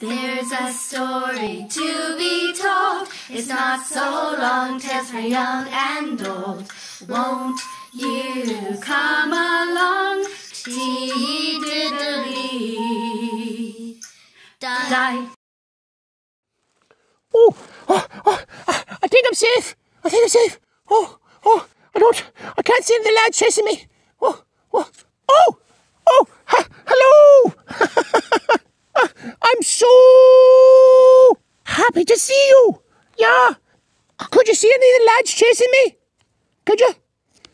There's a story to be told. It's not so long, tales for young and old. Won't you come along? Tee diddly. Die. Oh, oh, ah, oh, ah, I ah, I think I'm safe. I think I'm safe. Oh, oh, I don't, I can't see the lad chasing me. Oh, oh, oh, oh, ha, hello. I'm so happy to see you. Yeah. Could you see any of the lads chasing me? Could you?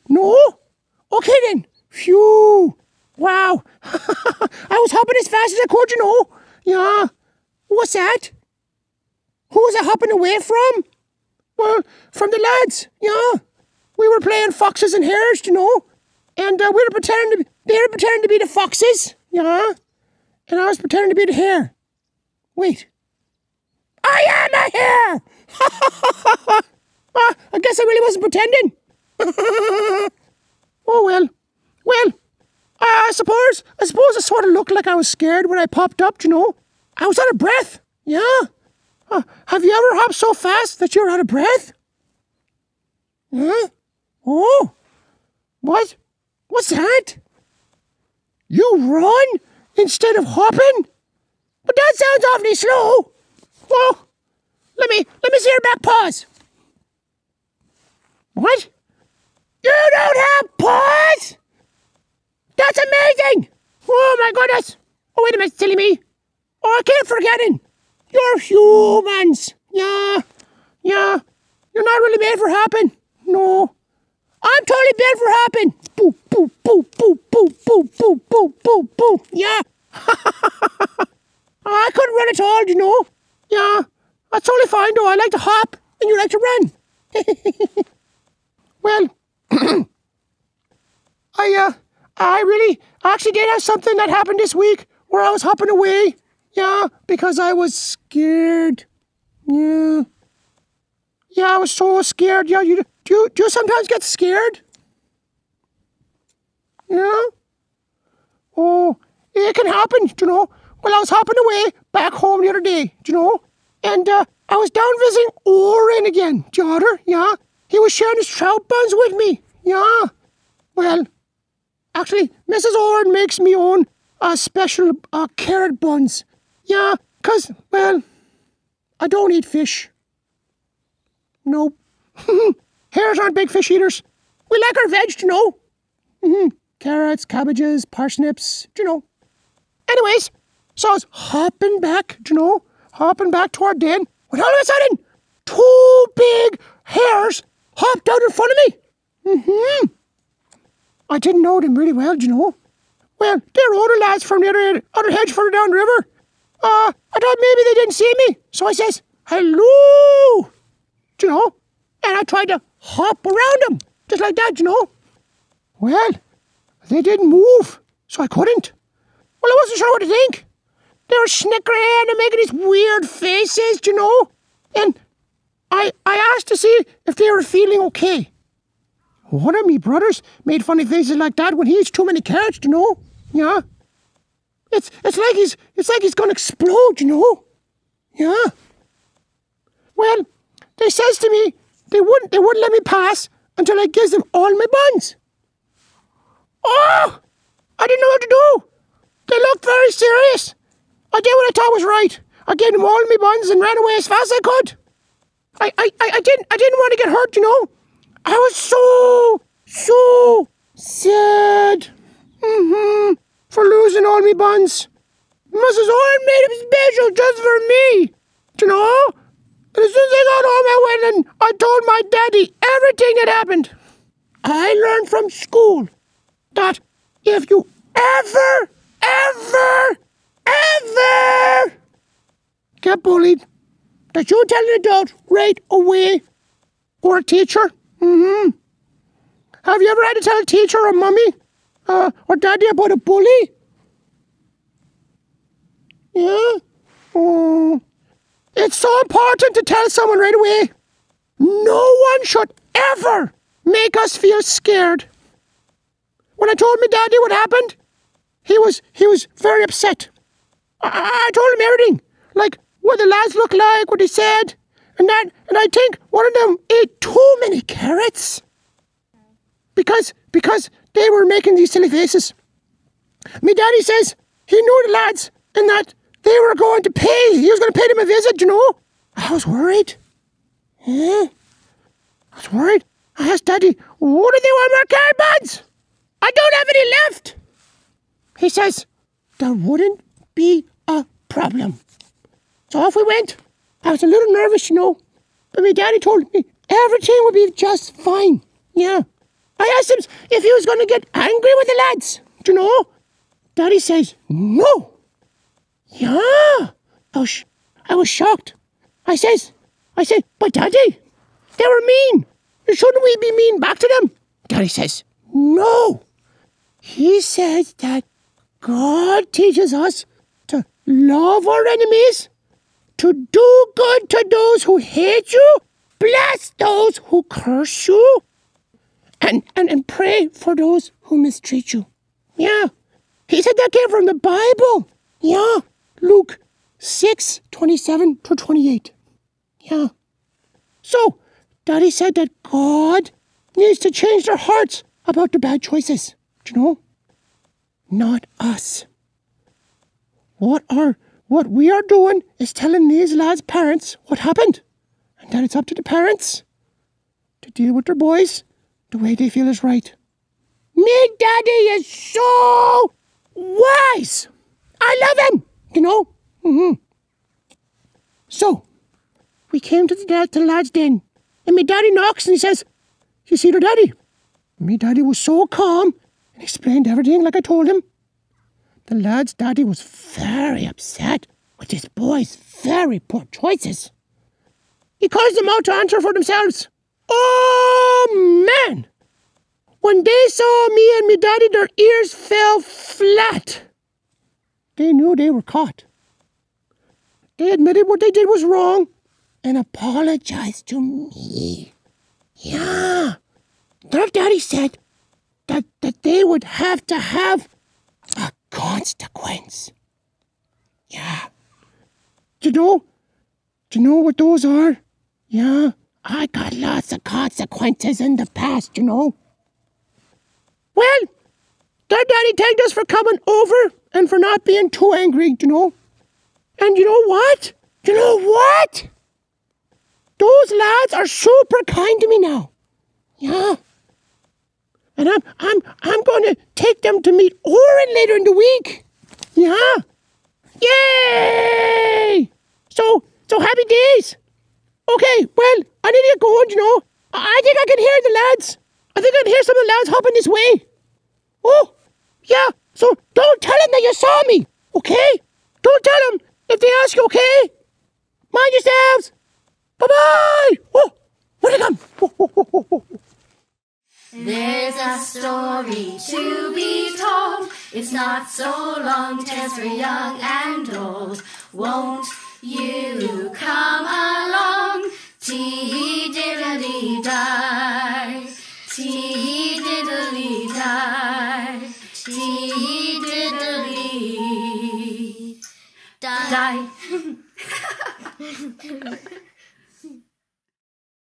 No? Okay then. Phew. Wow. I was hopping as fast as I could, you know. Yeah. What's that? Who was I hopping away from? Well, from the lads, yeah. We were playing foxes and hares, you know. And uh, we were pretending to be, they were pretending to be the foxes, yeah. And I was pretending to be the hare. Wait. I am a hare! Ah, I guess I really wasn't pretending. oh well. Well, I suppose I suppose I sort of looked like I was scared when I popped up, you know. I was out of breath. Yeah. Uh, have you ever hopped so fast that you're out of breath? Huh? Oh. What? What's that? You run instead of hopping? But that sounds awfully slow. Oh, let me let me see your back paws. What? You don't have paws? That's amazing! Oh my goodness! Oh wait a minute, silly me. Oh, I keep forgetting. You're humans. Yeah, yeah. You're not really made for hopping. No. I'm totally made for hopping. Boo, boo, boo, boo, boo, boo, boo, boo. Yeah. I couldn't run at all, you know. Yeah. That's only fine, though. I like to hop, and you like to run. well, I, uh, I really, I actually did have something that happened this week where I was hopping away. Yeah, because I was scared. Yeah. Yeah, I was so scared. Yeah, you do. Do you sometimes get scared? Yeah? Oh, it can happen, you know. Well, I was hopping away back home the other day, you know? And uh, I was down visiting Oren again, otter, yeah? He was sharing his trout buns with me, yeah? Well, actually, Mrs. Oren makes me own uh, special uh, carrot buns. Yeah, 'cause well, I don't eat fish. Nope. Hares aren't big fish eaters. We like our veg, you know. hmm Carrots, cabbages, parsnips, you know. Anyways, so I was hopping back, you know, hopping back to our den, when all of a sudden, two big hares hopped out in front of me. hmm I didn't know them really well, you know. Well, they're older lads from the other, other hedge further down the river. Uh, I thought maybe they didn't see me, so I says, hello, you know? And I tried to hop around them, just like that, you know. Well, they didn't move, so I couldn't. Well, I wasn't sure what to think. They were snickering and making these weird faces, you know. And I, I asked to see if they were feeling okay. One of me brothers made funny faces like that when he eats too many carrots, you know. Yeah. It's it's like he's it's like he's gonna explode, you know. Yeah. Well, they says to me they wouldn't they wouldn't let me pass until I gives them all my buns. Oh, I didn't know what to do. They looked very serious. I did what I thought was right. I gave them all my buns and ran away as fast as I could. I, I, I, didn't I didn't want to get hurt, you know. I was so so sad. Mm-hmm. For losing all my buns. Mrs. Owen made them special just for me. You know? And as soon as I got home, I went and I told my daddy everything that happened. I learned from school that if you ever, ever, ever get bullied, that you tell an adult right away or a teacher. Mm-hmm. Have you ever had to tell a teacher or mummy uh, or daddy about a bully? Yeah? Oh. It's so important to tell someone right away. No one should ever make us feel scared. When I told my daddy what happened, he was he was very upset. I, I told him everything, like what the lads looked like, what they said, and that. And I think one of them ate too many carrots because because they were making these silly faces. My daddy says he knew the lads and that they were going to pay. He was going to pay them a visit, you know. I was worried. Yeah. I was worried. I asked Daddy, what do they want more card buds? I don't have any left. He says, there wouldn't be a problem. So off we went. I was a little nervous, you know, but my daddy told me everything would be just fine. Yeah. I asked him if he was going to get angry with the lads, do you know? Daddy says, no. Yeah. I was, I was shocked. I says, I said, but Daddy, they were mean. Shouldn't we be mean back to them? Daddy says, no. He says that God teaches us to love our enemies, to do good to those who hate you, bless those who curse you, and, and, and pray for those who mistreat you. Yeah. He said that came from the Bible. Yeah. Luke 6 27 to 28. Yeah. So, Daddy said that God needs to change their hearts about the bad choices. You know? Not us. What are what we are doing is telling these lads' parents what happened. And then it's up to the parents to deal with their boys the way they feel is right. Me daddy is so wise. I love him, you know. Mm-hmm. So, we came to the, dad, to the lad's den, and my daddy knocks and he says, You see your daddy? Me daddy was so calm and explained everything like I told him. The lad's daddy was very upset with his boy's very poor choices. He caused them all to answer for themselves. Oh man! When they saw me and me daddy, their ears fell flat. They knew they were caught. They admitted what they did was wrong and apologized to me. Yeah. Their daddy said that, that they would have to have a consequence. Yeah. Do you know? Do you know what those are? Yeah. I got lots of consequences in the past, you know. Well, their daddy thanked us for coming over and for not being too angry, you know. And you know what? You know what? Those lads are super kind to me now. Yeah. And I'm I'm I'm gonna take them to meet Oren later in the week. Yeah. Yay! So so happy days. Okay, well, I need to get going, you know. I think I can hear the lads. I think I can hear some of the lads hopping this way. Oh, yeah. So don't tell them that you saw me, okay? Don't tell them if they ask you, okay? Mind yourselves. Bye bye. Oh, where'd it come? There's a story to be told. It's not so long, tales for young and old. Won't you come along? Tee